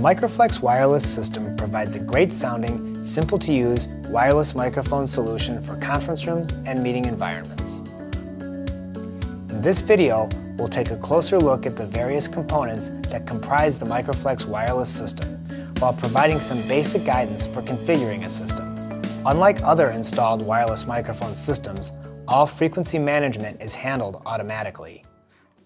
Microflex wireless system provides a great sounding, simple to use wireless microphone solution for conference rooms and meeting environments. In this video, we'll take a closer look at the various components that comprise the Microflex wireless system, while providing some basic guidance for configuring a system. Unlike other installed wireless microphone systems, all frequency management is handled automatically.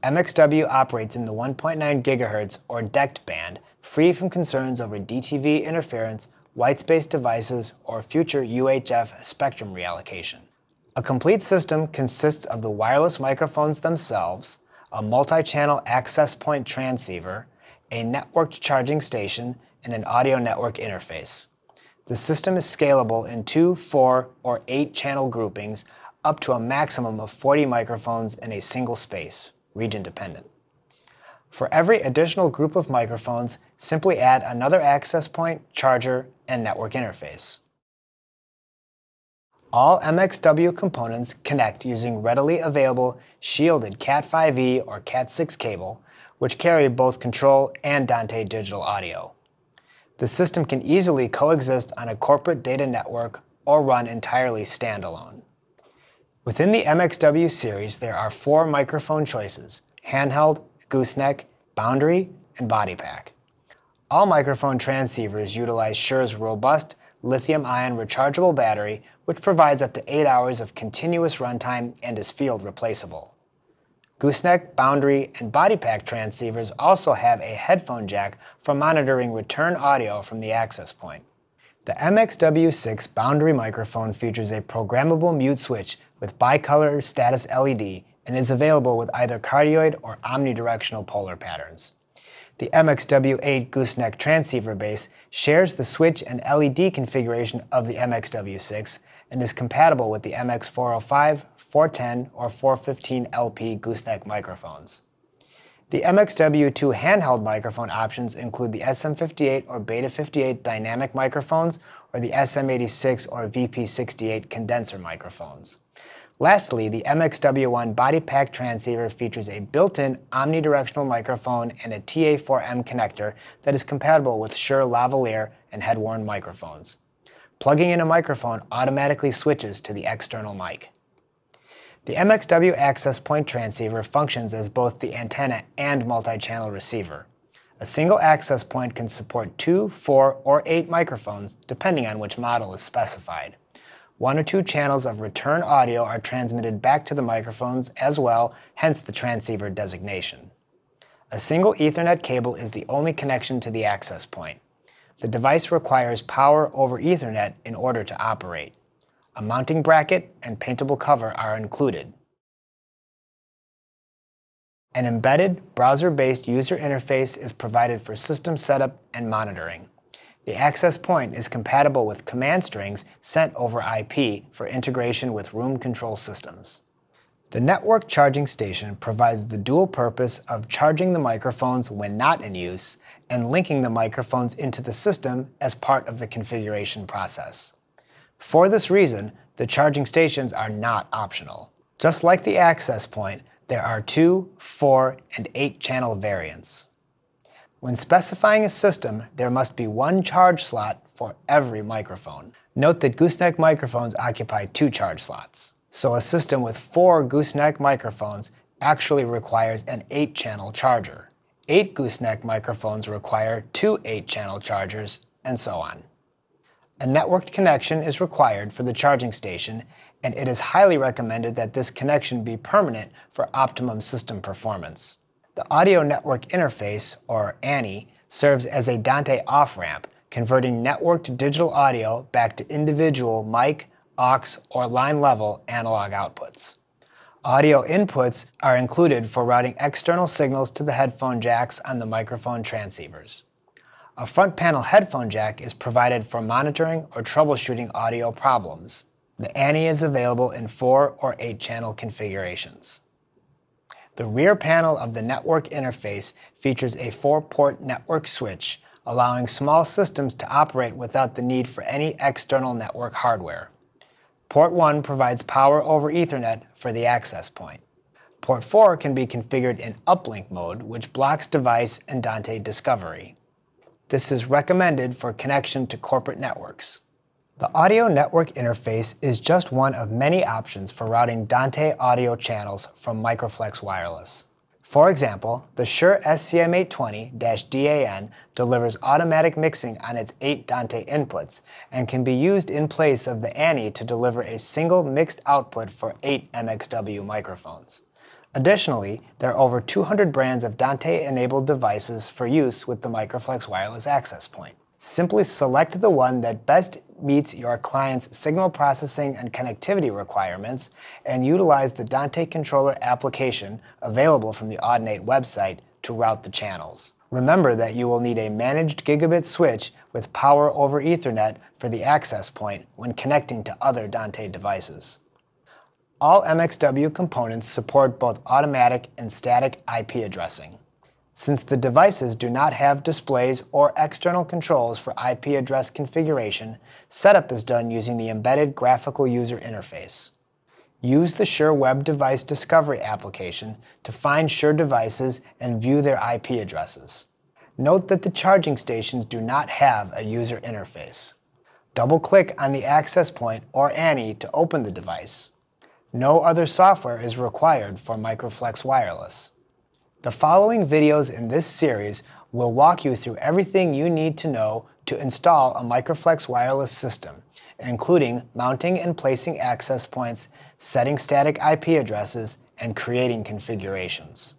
MXW operates in the 1.9 GHz or DECT band, free from concerns over DTV interference, whitespace devices, or future UHF spectrum reallocation. A complete system consists of the wireless microphones themselves, a multi-channel access point transceiver, a networked charging station, and an audio network interface. The system is scalable in 2, 4, or 8 channel groupings up to a maximum of 40 microphones in a single space, region dependent. For every additional group of microphones, simply add another access point, charger, and network interface. All MXW components connect using readily available shielded Cat5e or Cat6 cable, which carry both control and Dante digital audio. The system can easily coexist on a corporate data network or run entirely standalone. Within the MXW series, there are four microphone choices, handheld, gooseneck, boundary, and body pack. All microphone transceivers utilize Shure's robust lithium-ion rechargeable battery, which provides up to 8 hours of continuous runtime and is field replaceable. Gooseneck, Boundary, and BodyPack transceivers also have a headphone jack for monitoring return audio from the access point. The MXW6 Boundary microphone features a programmable mute switch with bicolor status LED and is available with either cardioid or omnidirectional polar patterns. The MXW8 gooseneck transceiver base shares the switch and LED configuration of the MXW6 and is compatible with the MX405, 410, or 415 LP gooseneck microphones. The MXW2 handheld microphone options include the SM58 or Beta 58 dynamic microphones or the SM86 or VP68 condenser microphones. Lastly, the MXW1 body pack transceiver features a built-in omnidirectional microphone and a TA4M connector that is compatible with Shure lavalier and head-worn microphones. Plugging in a microphone automatically switches to the external mic. The MXW access point transceiver functions as both the antenna and multi-channel receiver. A single access point can support two, four, or eight microphones, depending on which model is specified. One or two channels of return audio are transmitted back to the microphones as well, hence the transceiver designation. A single Ethernet cable is the only connection to the access point. The device requires power over Ethernet in order to operate. A mounting bracket and paintable cover are included. An embedded, browser-based user interface is provided for system setup and monitoring. The access point is compatible with command strings sent over IP for integration with room control systems. The network charging station provides the dual purpose of charging the microphones when not in use and linking the microphones into the system as part of the configuration process. For this reason, the charging stations are not optional. Just like the access point, there are two, four, and eight channel variants. When specifying a system, there must be one charge slot for every microphone. Note that gooseneck microphones occupy two charge slots. So a system with four gooseneck microphones actually requires an 8-channel charger. Eight gooseneck microphones require two 8-channel chargers, and so on. A networked connection is required for the charging station, and it is highly recommended that this connection be permanent for optimum system performance. The Audio Network Interface, or ANI, serves as a Dante off-ramp, converting networked digital audio back to individual mic, aux, or line-level analog outputs. Audio inputs are included for routing external signals to the headphone jacks on the microphone transceivers. A front panel headphone jack is provided for monitoring or troubleshooting audio problems. The ANI is available in 4 or 8 channel configurations. The rear panel of the network interface features a four-port network switch, allowing small systems to operate without the need for any external network hardware. Port 1 provides power over Ethernet for the access point. Port 4 can be configured in uplink mode, which blocks device and Dante discovery. This is recommended for connection to corporate networks. The audio network interface is just one of many options for routing Dante audio channels from Microflex Wireless. For example, the Shure SCM820-DAN delivers automatic mixing on its 8 Dante inputs and can be used in place of the ANI to deliver a single mixed output for 8 MXW microphones. Additionally, there are over 200 brands of Dante-enabled devices for use with the Microflex wireless access point. Simply select the one that best meets your client's signal processing and connectivity requirements and utilize the Dante controller application available from the Audinate website to route the channels. Remember that you will need a managed gigabit switch with power over Ethernet for the access point when connecting to other Dante devices. All MXW components support both automatic and static IP addressing. Since the devices do not have displays or external controls for IP address configuration, setup is done using the embedded graphical user interface. Use the Shure Web Device Discovery application to find Shure devices and view their IP addresses. Note that the charging stations do not have a user interface. Double-click on the access point or ANI to open the device. No other software is required for Microflex Wireless. The following videos in this series will walk you through everything you need to know to install a Microflex wireless system, including mounting and placing access points, setting static IP addresses, and creating configurations.